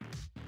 happy.